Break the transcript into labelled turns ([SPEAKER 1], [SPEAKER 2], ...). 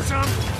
[SPEAKER 1] Some...